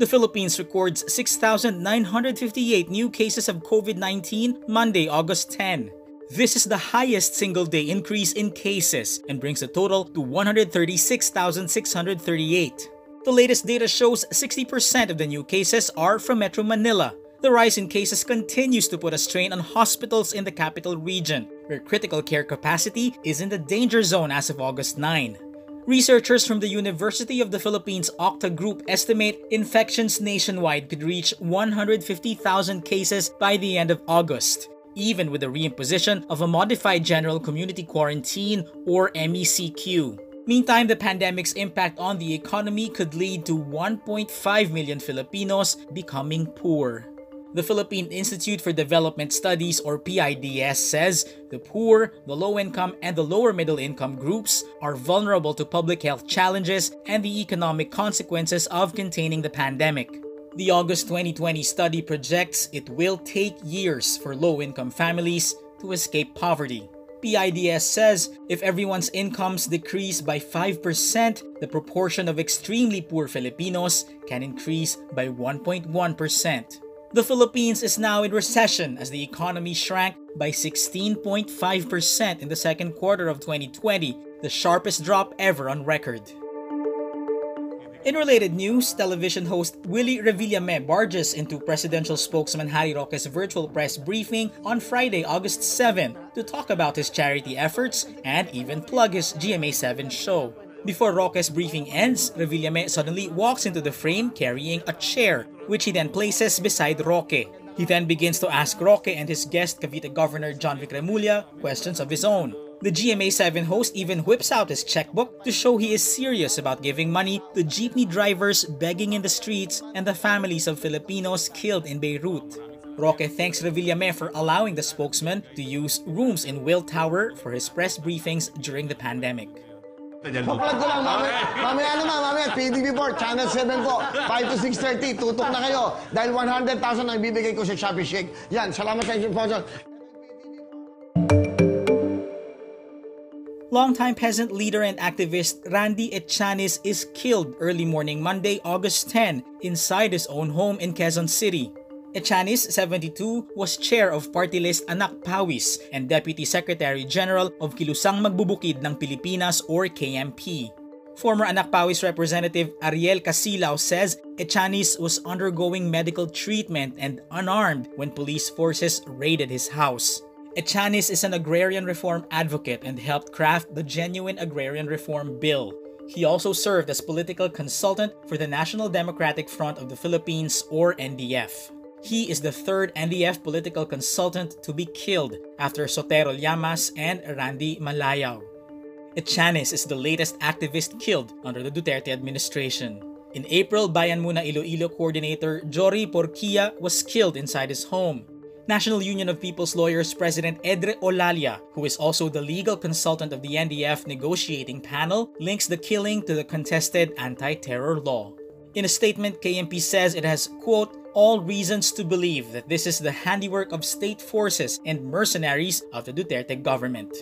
The Philippines records 6,958 new cases of COVID-19 Monday, August 10. This is the highest single-day increase in cases and brings the total to 136,638. The latest data shows 60% of the new cases are from Metro Manila. The rise in cases continues to put a strain on hospitals in the capital region, where critical care capacity is in the danger zone as of August 9. Researchers from the University of the Philippines Octa Group estimate infections nationwide could reach 150,000 cases by the end of August, even with the reimposition of a modified general community quarantine or MECQ. Meantime, the pandemic's impact on the economy could lead to 1.5 million Filipinos becoming poor. The Philippine Institute for Development Studies or PIDS says the poor, the low income, and the lower middle income groups are vulnerable to public health challenges and the economic consequences of containing the pandemic. The August 2020 study projects it will take years for low income families to escape poverty. PIDS says if everyone's incomes decrease by 5%, the proportion of extremely poor Filipinos can increase by 1.1%. The Philippines is now in recession as the economy shrank by 16.5% in the second quarter of 2020, the sharpest drop ever on record. In related news, television host Willie Revillame barges into presidential spokesman Harry Roque's virtual press briefing on Friday, August 7 to talk about his charity efforts and even plug his GMA7 show. Before Roque's briefing ends, Revillame suddenly walks into the frame carrying a chair, which he then places beside Roque. He then begins to ask Roque and his guest, Cavite Governor Jonvic Remulla, questions of his own. The GMA7 host even whips out his checkbook to show he is serious about giving money to jeepney drivers begging in the streets and the families of Filipinos killed in Beirut. Roque thanks Revillame for allowing the spokesman to use rooms in Wil Tower for his press briefings during the pandemic. Paplag ko lang, mamaya, mamaya naman, mamaya, PDB4, Channel 7 po, 5 to 6.30, tutok na kayo. Dahil 100,000 ang ibibigay ko sa Shopee Shake. Yan, salamat sa inyong sponsor. Longtime peasant leader and activist Randy Echanis is killed early morning Monday, August 10, inside his own home in Quezon City. Echanis, 72, was chair of party list Anakpawis and Deputy Secretary General of Kilusang Magbubukid ng Pilipinas or KMP. Former Anakpawis representative Ariel Casilao says Echanis was undergoing medical treatment and unarmed when police forces raided his house. Echanis is an agrarian reform advocate and helped craft the Genuine Agrarian Reform Bill. He also served as political consultant for the National Democratic Front of the Philippines or NDF. He is the third NDF political consultant to be killed after Sotero Llamas and Randy Malayao. Echanis is the latest activist killed under the Duterte administration. In April, Bayan Muna Iloilo coordinator Jory Porquia was killed inside his home. National Union of People's Lawyers President Edre Olalia, who is also the legal consultant of the NDF negotiating panel, links the killing to the contested anti-terror law. In a statement, KMP says it has, quote, all reasons to believe that this is the handiwork of state forces and mercenaries of the Duterte government.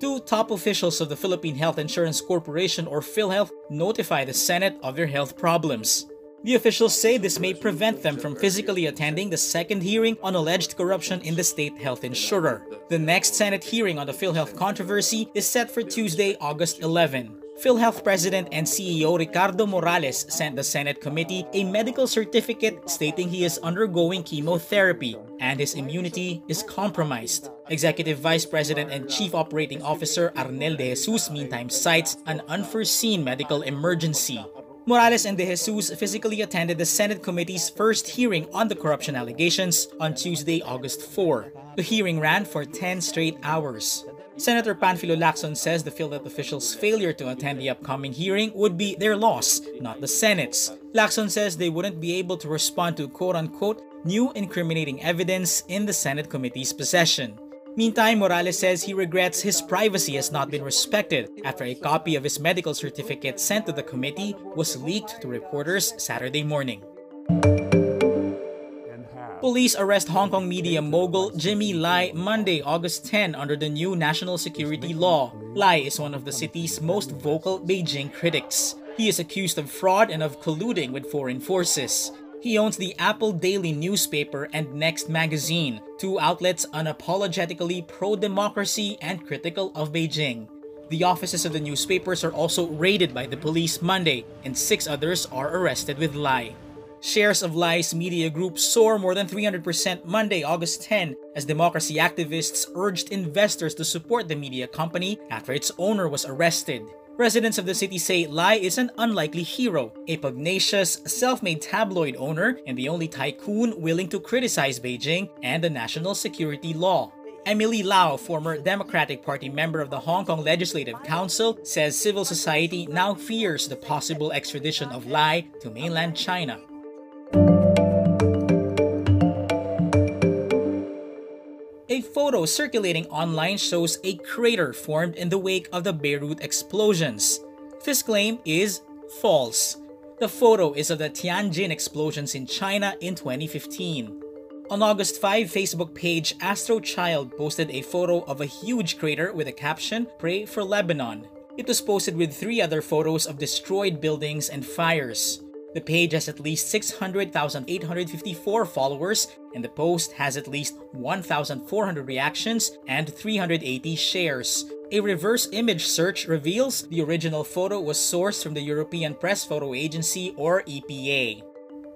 Two top officials of the Philippine Health Insurance Corporation or PhilHealth notify the Senate of their health problems. The officials say this may prevent them from physically attending the second hearing on alleged corruption in the state health insurer. The next Senate hearing on the PhilHealth controversy is set for Tuesday, August 11. PhilHealth President and CEO Ricardo Morales sent the Senate committee a medical certificate stating he is undergoing chemotherapy and his immunity is compromised. Executive Vice President and Chief Operating Officer Arnel de Jesus meantime cites an unforeseen medical emergency. Morales and De Jesus physically attended the Senate committee's first hearing on the corruption allegations on Tuesday, August 4. The hearing ran for 10 straight hours. Senator Panfilo Lacson says the PhilHealth officials' failure to attend the upcoming hearing would be their loss, not the Senate's. Lacson says they wouldn't be able to respond to quote-unquote new incriminating evidence in the Senate committee's possession. Meantime, Morales says he regrets his privacy has not been respected after a copy of his medical certificate sent to the committee was leaked to reporters Saturday morning. Police arrest Hong Kong media mogul Jimmy Lai Monday, August 10 under the new national security law. Lai is one of the city's most vocal Beijing critics. He is accused of fraud and of colluding with foreign forces. He owns the Apple Daily newspaper and Next magazine, two outlets unapologetically pro-democracy and critical of Beijing. The offices of the newspapers are also raided by the police Monday, and six others are arrested with Lai. Shares of Lai's media group soar more than 300% Monday, August 10, as democracy activists urged investors to support the media company after its owner was arrested. Residents of the city say Lai is an unlikely hero, a pugnacious, self-made tabloid owner and the only tycoon willing to criticize Beijing and the national security law. Emily Lau, former Democratic Party member of the Hong Kong Legislative Council, says civil society now fears the possible extradition of Lai to mainland China. Photo circulating online shows a crater formed in the wake of the Beirut explosions. This claim is false. The photo is of the Tianjin explosions in China in 2015. On August 5, Facebook page Astro Child posted a photo of a huge crater with a caption, Pray for Lebanon. It was posted with three other photos of destroyed buildings and fires. The page has at least 600,854 followers, and the post has at least 1,400 reactions and 380 shares. A reverse image search reveals the original photo was sourced from the European Press Photo Agency or EPA.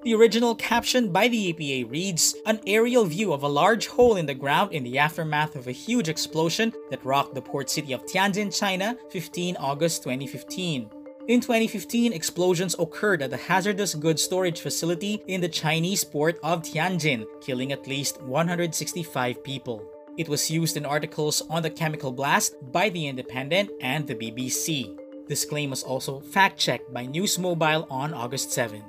The original caption by the EPA reads, An aerial view of a large hole in the ground in the aftermath of a huge explosion that rocked the port city of Tianjin, China, 15 August 2015. In 2015, explosions occurred at the hazardous goods storage facility in the Chinese port of Tianjin, killing at least 165 people. It was used in articles on the chemical blast by The Independent and the BBC. This claim was also fact-checked by News Mobile on August 7.